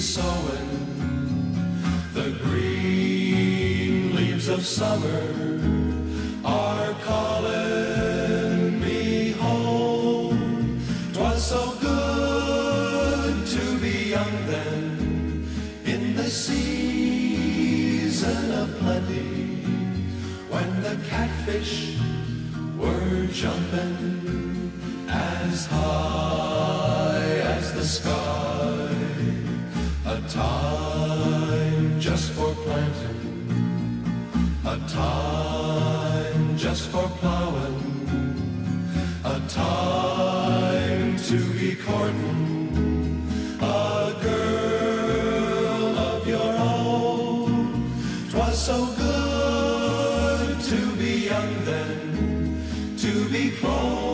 sowing the green leaves of summer are calling me home. 'Twas so good to be young then in the season of plenty when the catfish were jumping as high as the sky. Time just for planting, a time just for plowing, a time to be courting a girl of your own. own. 'Twas so good to be young then, to be close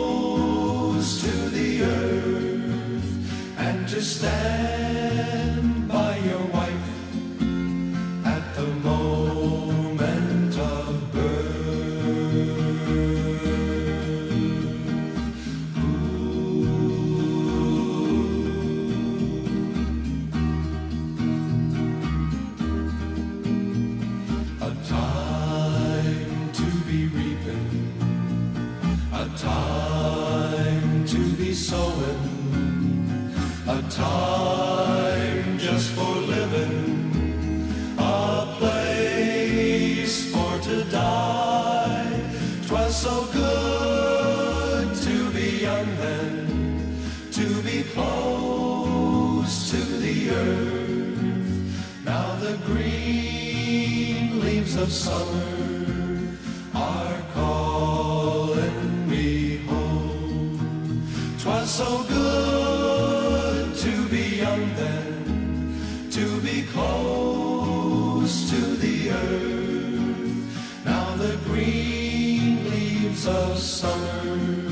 time just for living, a place for to die. 'Twas so good to be young then, to be close to the earth. Now the green leaves of summer are calling me home. 'Twas so good the earth. Now the green leaves of summer